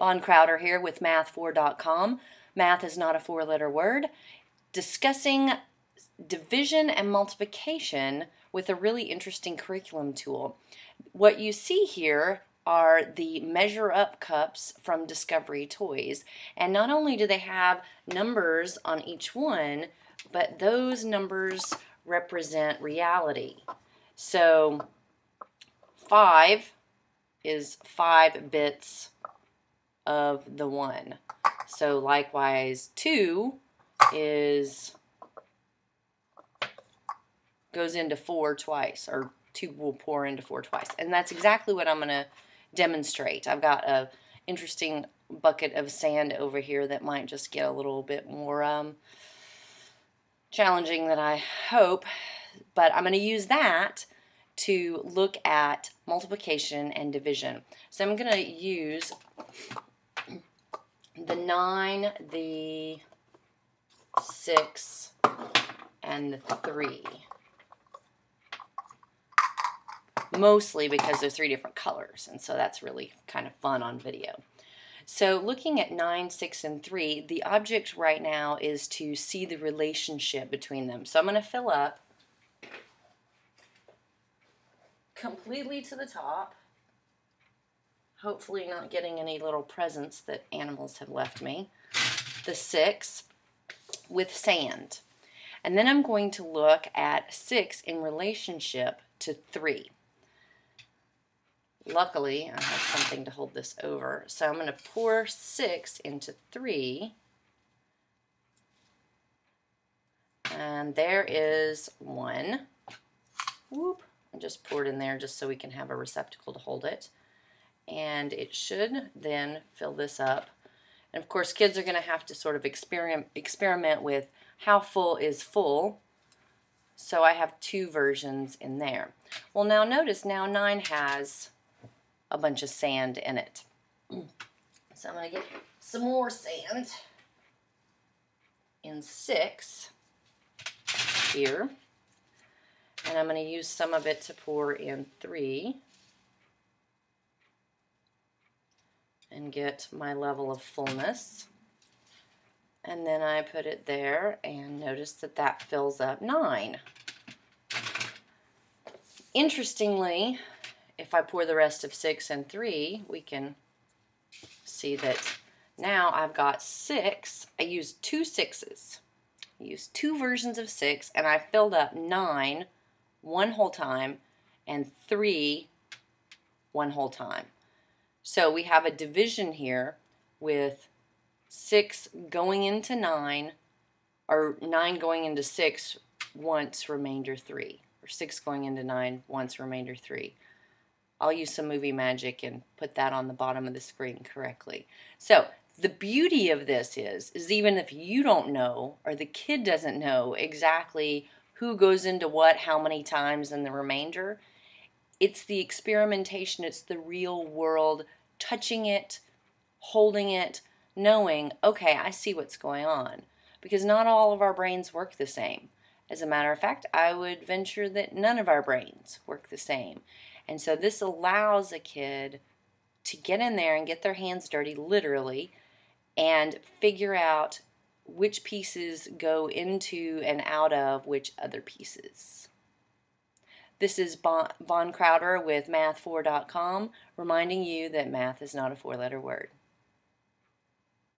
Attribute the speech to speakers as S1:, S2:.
S1: Bon Crowder here with MathFour.com. Math is not a four letter word. Discussing division and multiplication with a really interesting curriculum tool. What you see here are the measure up cups from Discovery Toys. And not only do they have numbers on each one, but those numbers represent reality. So 5 is 5 bits of the 1. So likewise 2 is goes into 4 twice or 2 will pour into 4 twice. And that's exactly what I'm going to demonstrate. I've got a interesting bucket of sand over here that might just get a little bit more um, challenging than I hope, but I'm going to use that to look at multiplication and division. So I'm going to use the 9, the 6, and the 3. Mostly because they're three different colors, and so that's really kind of fun on video. So looking at 9, 6, and 3, the object right now is to see the relationship between them. So I'm going to fill up completely to the top, hopefully not getting any little presents that animals have left me, the 6 with sand. And then I'm going to look at 6 in relationship to 3. Luckily, I have something to hold this over. So I'm going to pour 6 into 3. And there is 1. Whoop. I just poured in there just so we can have a receptacle to hold it. And it should then fill this up. And of course, kids are going to have to sort of experiment, experiment with how full is full. So I have two versions in there. Well, now notice now 9 has a bunch of sand in it. So I'm going to get some more sand in six here. And I'm going to use some of it to pour in three and get my level of fullness. And then I put it there and notice that that fills up nine. Interestingly, if I pour the rest of 6 and 3, we can see that now I've got 6. I used two sixes. I used two versions of 6, and I filled up 9 one whole time and 3 one whole time. So we have a division here with 6 going into 9, or 9 going into 6 once, remainder 3. Or 6 going into 9 once, remainder 3. I'll use some movie magic and put that on the bottom of the screen correctly. So the beauty of this is, is even if you don't know or the kid doesn't know exactly who goes into what, how many times, and the remainder, it's the experimentation, it's the real world, touching it, holding it, knowing, okay, I see what's going on. Because not all of our brains work the same. As a matter of fact, I would venture that none of our brains work the same. And so this allows a kid to get in there and get their hands dirty, literally, and figure out which pieces go into and out of which other pieces. This is Bon Crowder with MathFour.com reminding you that math is not a four letter word.